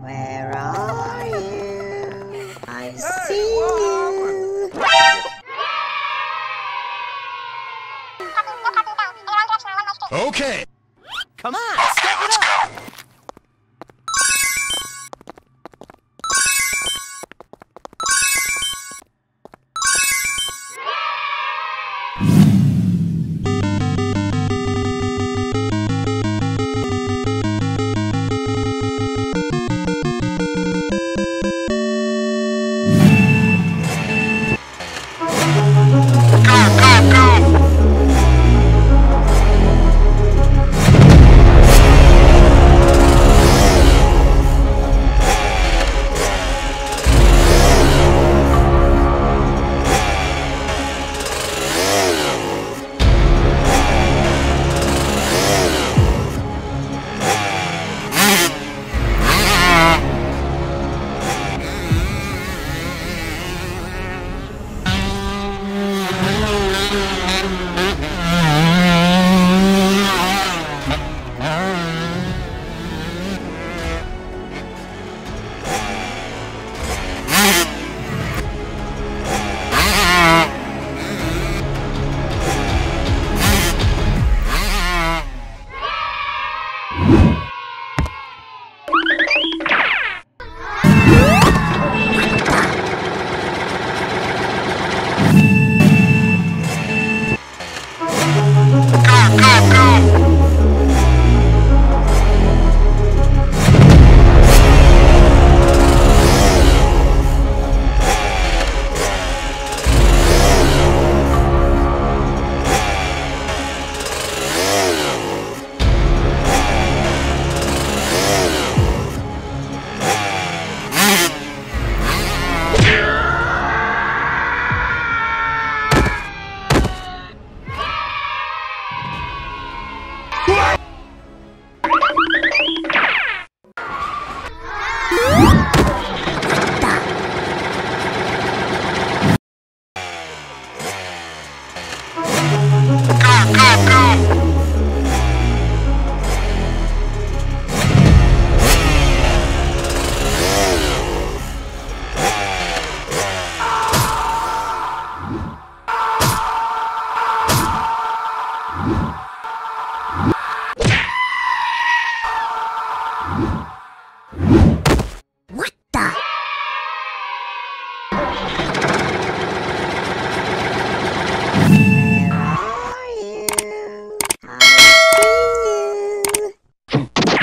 Where are you? I see you. Okay. Come on, step it up! Yeah. go, go.